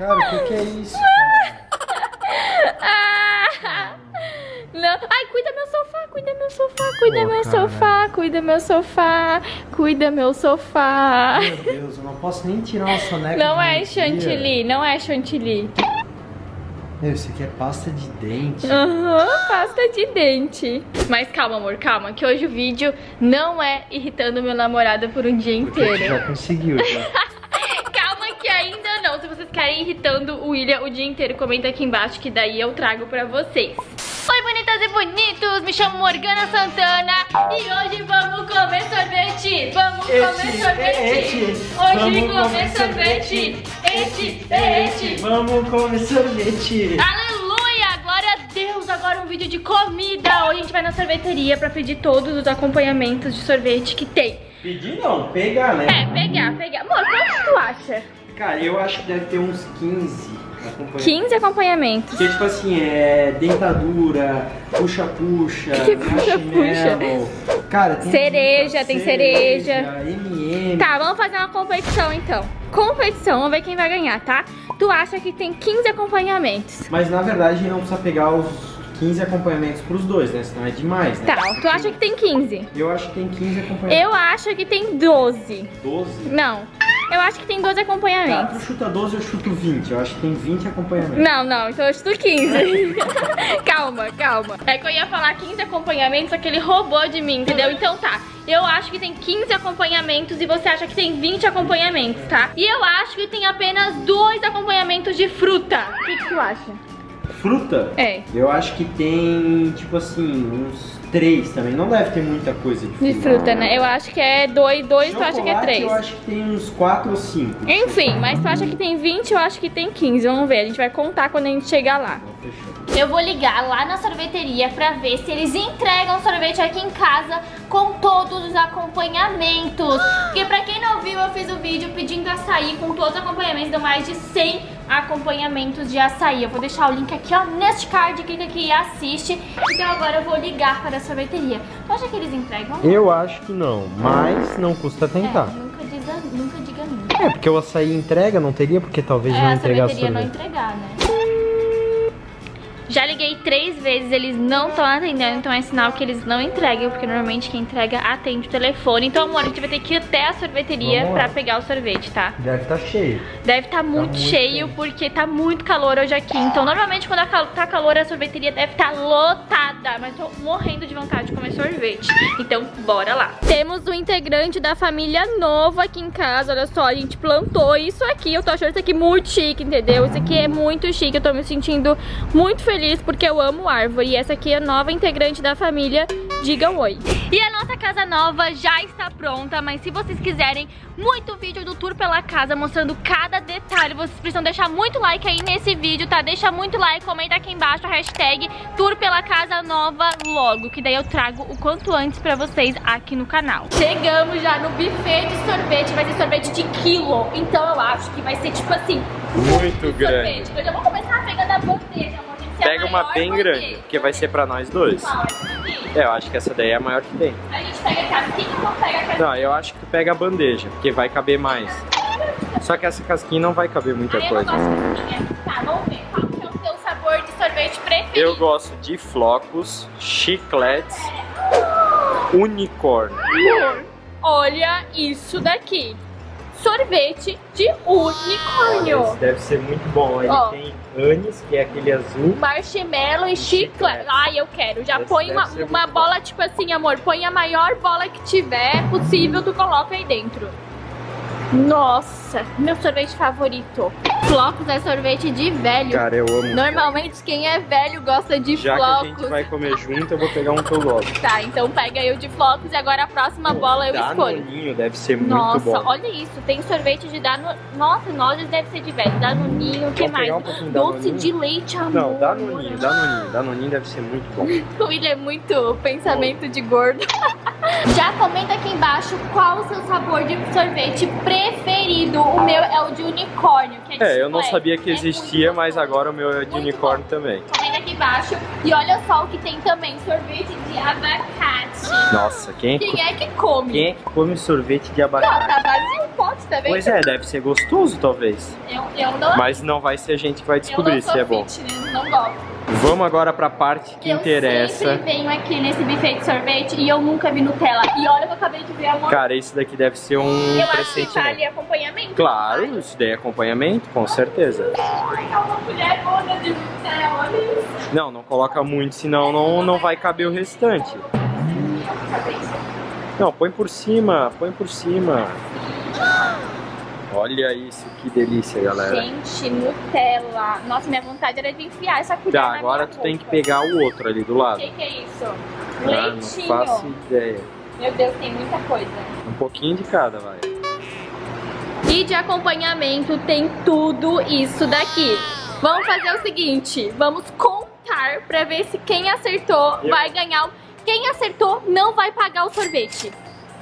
Cara, o que, que é isso? Do meu sofá, cuida meu sofá. Meu Deus, eu não posso nem tirar uma soneca Não é chantilly, não é chantilly. Meu, isso aqui é pasta de dente. Aham, pasta de dente. Mas calma, amor, calma, que hoje o vídeo não é irritando meu namorado por um dia Porque inteiro. já conseguiu, já. Calma que ainda não. Se vocês querem irritando o William o dia inteiro, comenta aqui embaixo que daí eu trago pra vocês. E bonitos! Me chamo Morgana Santana e hoje vamos comer sorvete! Vamos comer Ete, sorvete! ete, Hoje vamos comer sorvete! Ete, ete! Vamos comer sorvete. Aleluia! Glória a Deus! Agora um vídeo de comida! Hoje a gente vai na sorveteria pra pedir todos os acompanhamentos de sorvete que tem. Pedir não, pegar, né? É, pegar, pegar. Amor, quanto tu acha? Cara, eu acho que deve ter uns 15 acompanhantes. 15 acompanhamentos. Porque, tipo assim, é dentadura, puxa-puxa, Que puxa-puxa? marshmallow. Cara, tem Cereja, muita tem cereja. M&M. Tá, vamos fazer uma competição então. Competição, vamos ver quem vai ganhar, tá? Tu acha que tem 15 acompanhamentos. Mas na verdade não precisa pegar os 15 acompanhamentos pros dois, né? Senão é demais, né? Tá, tu acha que tem 15? Eu acho que tem 15 acompanhamentos. Eu acho que tem 12. 12? Não, eu acho que tem 12 Tá, acompanhamentos. tu chuta 12, eu chuto 20. Eu acho que tem 20 acompanhamentos. Não, não, então eu chuto 15. calma, calma. É que eu ia falar 15 acompanhamentos, só que ele roubou de mim, entendeu? Então tá. Eu acho que tem 15 acompanhamentos e você acha que tem 20 acompanhamentos, tá? E eu acho que tem apenas dois acompanhamentos de fruta. O que, que tu acha? Fruta? É. Eu acho que tem, tipo assim, uns 3 também. Não deve ter muita coisa de fruta. De fruta, né? Eu acho que é dois, dois tu acha que é três. Eu acho que tem uns 4 ou 5. Enfim, mas tu acha que tem 20, eu acho que tem 15. Vamos ver, a gente vai contar quando a gente chegar lá. Fechou. Eu vou ligar lá na sorveteria pra ver se eles entregam sorvete aqui em casa com todos os acompanhamentos. Porque pra quem não viu, eu fiz o vídeo pedindo açaí com todos os acompanhamentos, deu mais de 100 acompanhamentos de açaí. Eu vou deixar o link aqui, ó, neste card, clica aqui e assiste. Então agora eu vou ligar para a sorveteria. Tu acha que eles entregam? Eu acho que não, mas não custa tentar. É, nunca, diga, nunca diga nunca. É, porque o açaí entrega, não teria porque talvez É, não a entregar sorveteria não sorvete. entregar, né? Vezes, eles não estão atendendo, então é sinal que eles não entregam, porque normalmente quem entrega atende o telefone. Então, amor, a gente vai ter que ir até a sorveteria Vamos pra pegar o sorvete, tá? Deve estar cheio. Deve estar muito, muito cheio, bem. porque tá muito calor hoje aqui. Então, normalmente quando tá calor, a sorveteria deve estar lotada. Mas tô morrendo de vontade de comer sorvete. Então, bora lá. Temos um integrante da família novo aqui em casa. Olha só, a gente plantou isso aqui. Eu tô achando isso aqui muito chique, entendeu? Isso aqui é muito chique. Eu tô me sentindo muito feliz porque eu amo árvore. E essa aqui é a nova integrante da família. Diga oi. E a nossa casa nova já está pronta, mas se vocês quiserem muito vídeo do tour pela casa mostrando cada detalhe, vocês precisam deixar muito like aí nesse vídeo, tá? Deixa muito like, comenta aqui embaixo a hashtag tour pela casa nova logo, que daí eu trago o quanto antes pra vocês aqui no canal. Chegamos já no buffet de sorvete, vai ser sorvete de quilo, então eu acho que vai ser tipo assim, Muito grande. sorvete. Eu já vou começar pegando a bandeja, a Pega uma bem grande, porque vai ser pra nós dois. É, eu acho que essa daí é a maior que tem. A gente pega a casquinha ou não pega a casquinha? Não, eu acho que tu pega a bandeja, porque vai caber mais. Só que essa casquinha não vai caber muita coisa. casquinha. Tá, vamos ver. Qual que é o teu sabor de sorvete preferido? Eu gosto de flocos, chicletes, unicórnio. Olha isso daqui. Sorvete de unicórnio. Esse deve ser muito bom. Ele Ó. tem anis, que é aquele azul. Marshmallow e chiclete. Ai, eu quero. Já Esse põe uma, uma bola, tipo assim, amor. Põe a maior bola que tiver possível, tu coloca aí dentro. Nossa, meu sorvete favorito. Flocos é sorvete de velho. Cara, eu amo. Normalmente quem é velho gosta de Já que flocos. a gente vai comer junto, eu vou pegar um que eu gosto. Tá, então pega eu de flocos e agora a próxima bola eu escolho. Danoninho deve ser muito Nossa, bom. olha isso, tem sorvete de dano. Nossa, nozes deve ser de velho. Danoninho, o que mais? um Doce Danoninho? de leite, amor. Não, danoninho, danoninho. Danoninho deve ser muito bom. O William é muito pensamento de gordo. Já comenta aqui embaixo qual o seu sabor de sorvete preferido. O meu é o de unicórnio, que é de É, eu não sabia que É existia, mas agora o meu é de Muito unicórnio bom. também. Comenta aqui embaixo. E olha só o que tem também, sorvete de abacate. Nossa, quem, Quem é que come? quem é que come sorvete de Não, abacate? tá vazio o pote, tá vendo? Pois é, deve ser gostoso talvez. Eu, eu não Mas não vai ser a gente que vai descobrir não se é bom. fitness, não gosto. Vamos agora pra parte que eu interessa. sempre venho aqui nesse buffet de sorvete e eu nunca vi Nutella. E olha que eu acabei de ver, amor. Cara, isso daqui deve ser um eu acho que pressentimento. vale acompanhamento. Claro, isso daí é acompanhamento, com certeza. É uma mulher toda de Nutella, olha isso. Não, não coloca muito, senão não, não vai caber o restante. Não, põe por cima, põe por cima. Olha isso, que delícia, galera. Gente, Nutella. Nossa, minha vontade era de enfiar essa colher Tá, agora tu tem que pegar o outro ali do O lado. que, que é isso? Ah, não Leitinho. faço ideia. Meu Deus, tem muita coisa. Um pouquinho de cada, vai. E de acompanhamento tem tudo isso daqui. Vamos fazer o seguinte, vamos contar pra ver se quem acertou Eu. vai ganhar. o- Quem acertou não vai pagar o sorvete.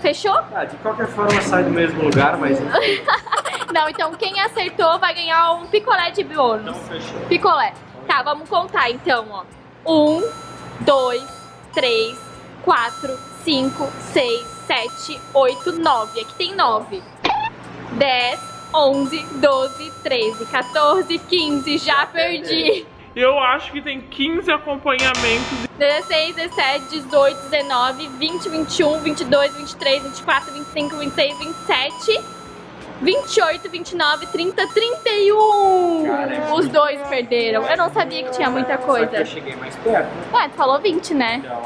Fechou? Ah, de qualquer forma sai do mesmo lugar, mas Não, então quem acertou vai ganhar um picolé de bônus. fechou. Picolé. Tá, vamos contar então, ó. Um, dois, três, quatro, cinco, seis, sete, oito, nove. Aqui tem nove. Dez, onze, doze, treze, 14, 15. Já perdi. Eu acho que tem 15 acompanhamentos 16, 17, 18, 19, 20, 21, 22, 23, 24, 25, 26, 27, 28, 29, 30, 31. Cara, é Os dois perderam. Eu não sabia que tinha muita Só que coisa. eu cheguei mais perto. Ué, tu falou 20, né? Então,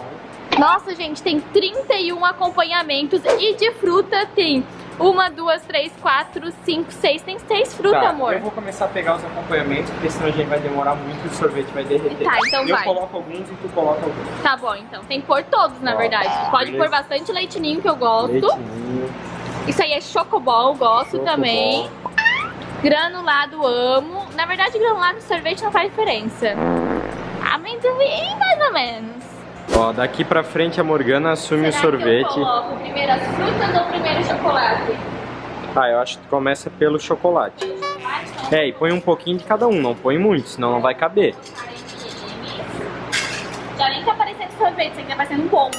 Nossa, gente, tem 31 acompanhamentos e de fruta tem uma, duas, três, quatro, cinco, seis. Tem seis frutas, tá, amor. eu vou começar a pegar os acompanhamentos, porque senão a gente vai demorar muito e o sorvete vai derreter. Tá, então eu vai. coloco alguns e tu coloca alguns. Tá bom, então. Tem que pôr todos, na Ó, verdade. Pode beleza. pôr bastante leitinho que eu gosto. Leitinho, Isso aí é chocobol, gosto Chocobol. também. Granulado, amo. Na verdade, granulado e sorvete não faz diferença. Amendoim, mais ou menos. Ó, daqui pra frente a Morgana assume o Será que eu sorvete. coloco primeiro as frutas ou primeiro o chocolate? Ah, eu acho que começa pelo chocolate. Chocolate, É, e põe um pouquinho de cada um, não põe muito, senão não vai caber. 40 ml. Já nem tá parecendo sorvete, isso aqui tá parecendo um bom.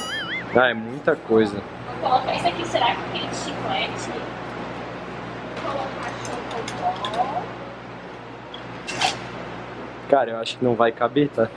Ah, é muita coisa. Colocar isso aqui, será que tem chiclete? Colocar chocobol. Cara, eu acho que não vai caber, tá?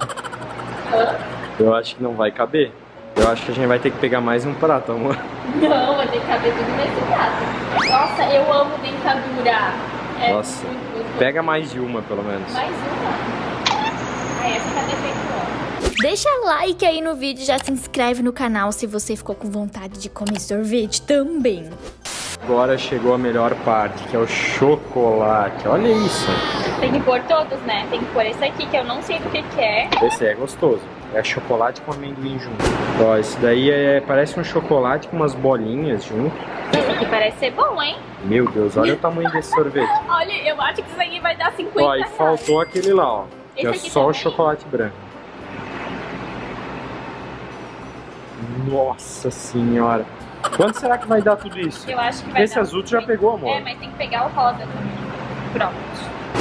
Hã? Eu acho que não vai caber. Eu acho que a gente vai ter que pegar mais um prato, amor. Não, vai ter que caber tudo nesse prato. Nossa, eu amo dentadura. É Nossa. muito gostoso. Pega mais de uma, pelo menos. Mais uma. Aí essa tá defeituosa. Deixa like aí no vídeo, já se inscreve no canal se você ficou com vontade de comer sorvete também. Agora chegou a melhor parte, que é o chocolate. Olha isso. Tem que pôr todos, né? Tem que pôr esse aqui, que eu não sei do que que é. Esse é gostoso. É chocolate com amendoim junto. Ó, esse daí é, parece um chocolate com umas bolinhas junto. Esse aqui parece ser bom, hein? Meu Deus, olha o tamanho desse sorvete. Olha, eu acho que isso aqui vai dar 50 Ó, e reais. faltou aquele lá, ó. Que é Esse aqui só o também? chocolate branco. Nossa senhora. Quanto será que vai dar tudo isso? Eu acho que vai Esse dar azul tu já pegou, amor. É, mas tem que pegar o rosa também. Pronto.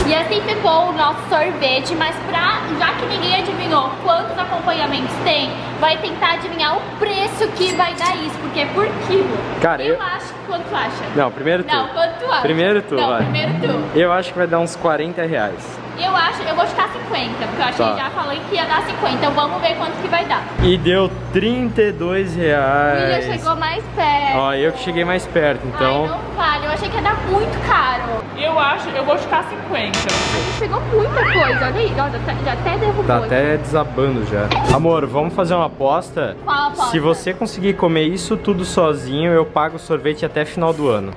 E assim ficou o nosso sorvete, mas pra, já que ninguém adivinhou quantos acompanhamentos tem, vai tentar adivinhar o preço que vai dar isso, porque é por quilo. Cara, eu, eu- acho que quanto tu acha? Não, primeiro tu. Não, quanto tu acha? Primeiro tu, Não, vai. primeiro tu. Eu acho que vai dar uns 40 reais. Eu acho, eu vou chutar 50, porque eu achei, Tá. já falei que ia dar 50, então vamos ver quanto que vai dar. E deu 32 E já reais. chegou mais perto. Ó, eu que cheguei mais perto, Ai, então. não vale, eu achei que ia dar muito caro. Eu acho, eu vou chutar 50. Chegou muita coisa, olha aí, ó, já até- derrubou. Tá aqui. até desabando já. Amor, vamos fazer uma aposta? Qual aposta? Se você conseguir comer isso tudo sozinho, eu pago o sorvete até final do ano.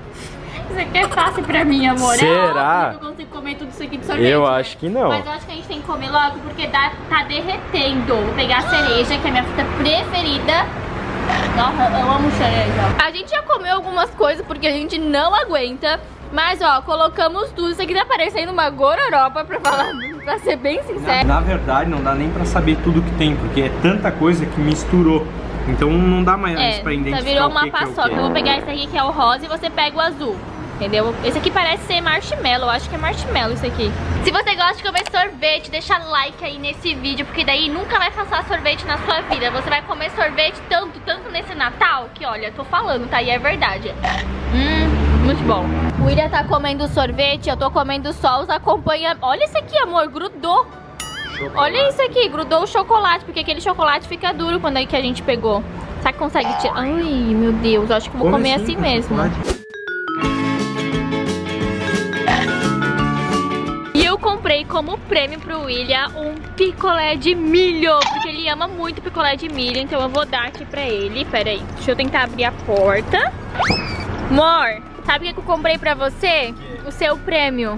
Isso aqui é fácil pra mim, amor. Será? É óbvio que eu consigo comer tudo isso aqui de sorvete. Eu né? acho que não. Mas eu acho que a gente tem que comer logo porque dá, tá derretendo. Vou pegar a cereja, que é a minha fruta preferida. Nossa, eu amo cereja. A gente já comeu algumas coisas porque a gente não aguenta. Mas, ó, colocamos tudo. Isso aqui tá parecendo uma gororoba, pra falar, pra ser bem sincero. Na verdade, não dá nem pra saber tudo que tem, porque é tanta coisa que misturou. Então não dá mais É, pra identificar só virou uma que que é paçoca. quê. Eu vou pegar esse aqui que é o rosa e você pega o azul. Entendeu? Esse aqui parece ser marshmallow, eu acho que é marshmallow isso aqui. Se você gosta de comer sorvete, deixa like aí nesse vídeo, porque daí nunca vai faltar sorvete na sua vida. Você vai comer sorvete tanto, tanto nesse Natal, que olha, tô falando, tá? E é verdade. Hum, muito bom. O William tá comendo sorvete, eu tô comendo só os acompanhamentos. Olha esse aqui, amor, grudou. Chocolate. Olha isso aqui, grudou o chocolate, porque aquele chocolate fica duro quando é que a gente pegou. Será que consegue tirar? Ai, meu Deus, acho que vou Come comer assim, assim mesmo. chocolate. E eu comprei como prêmio pro William um picolé de milho, porque ele ama muito picolé de milho, então eu vou dar aqui pra ele. Pera aí, deixa eu tentar abrir a porta. Amor, sabe o que eu comprei pra você? O seu prêmio.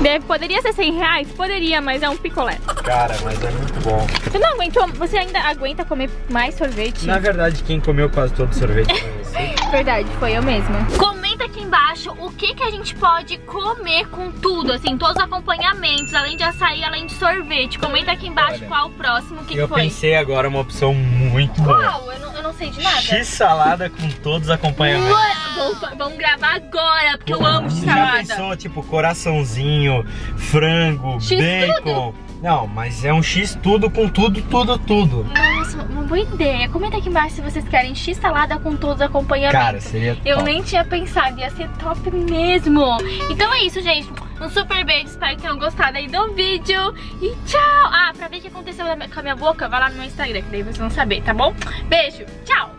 Deve, poderia ser 100 reais? Poderia, mas é um picolé. Cara, mas é muito bom. Você não aguentou? Você ainda aguenta comer mais sorvete? Na verdade, quem comeu quase todo o sorvete foi você. Verdade, foi eu mesma. Comenta aqui embaixo o que, que a gente pode comer com tudo, assim, todos os acompanhamentos, além de açaí, além de sorvete. Comenta aqui embaixo Olha, qual o próximo, o que, que Eu foi. pensei agora uma opção muito boa. Qual? Eu eu não sei de nada. X-salada com todos os acompanhamentos. Vamos, vamos gravar agora, porque eu amo Você já pensou, tipo, coraçãozinho, frango, X bacon? Não, mas é um X tudo com tudo, tudo, tudo. Nossa, uma boa ideia. Comenta aqui embaixo se vocês querem X salada com todos os acompanhamentos. Cara, seria Eu top. nem tinha pensado, ia ser top mesmo. Então é isso, gente. Um super beijo, espero que tenham gostado aí do vídeo. E tchau! Ah, pra ver o que aconteceu com a minha boca, vai lá no meu Instagram, que daí vocês vão saber, tá bom? Beijo, tchau!